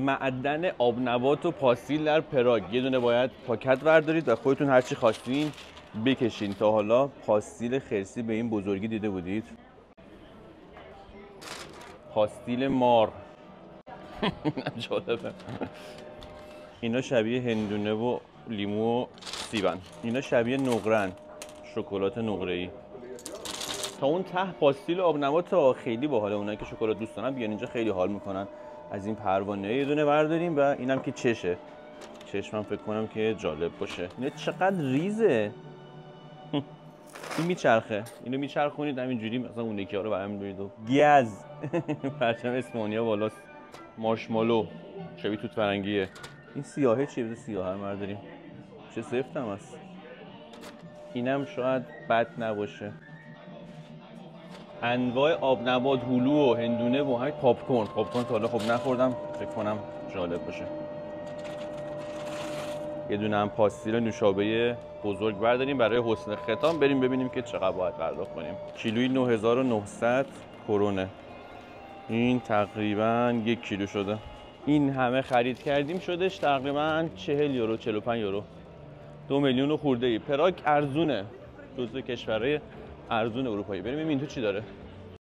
معدن آب نبات و پاستیل در پراگ. یه دونه باید پاکت بردارید و خودتون هرچی خواستین بکشین. تا حالا پاستیل خرسی به این بزرگی دیده بودید. پاستیل مار. جالبه. اینا شبیه هندونه و لیمو و سیبن. اینا شبیه نقرن. شکلات نقره ای تا اون ته پاستیل آب نبات ها خیلی باحاله اونایی که شکلات دوست دارن بیان اینجا خیلی حال می‌کنن. از این پروانه یه دونه برداریم و اینم که چشه. چشمم فکر کنم که جالب باشه. اینا چقدر ریزه. این میچرخه. اینو میچرخونید همینجوری مثلا اون یکی ها رو برام می‌دارید و گز پرچم اسپانیا بالاست. مارشمالو. شبیه توت فرنگیه. این سیاهه چیه؟ بذار سیاه رو برداریم. چه سفت هم هست. اینم شاید بد نباشه. انواع آب نبات هلو و هندونه و همین پاپ کورن پاپ کورن حالا خب نخوردم. فکر کنم جالب باشه. یه دونه هم پاستیل نوشابه بزرگ برداریم برای حسن ختام. بریم ببینیم که چقدر باید پرداخت کنیم. کیلوی 9900 کرونه. این تقریبا یک کیلو شده. این همه خرید کردیم شدش تقریبا 40 یورو 45 یورو. دو میلیون خورده ای پراگ ارزونه. جزو کشورهای ارزون اروپایی. بریم این تو چی داره.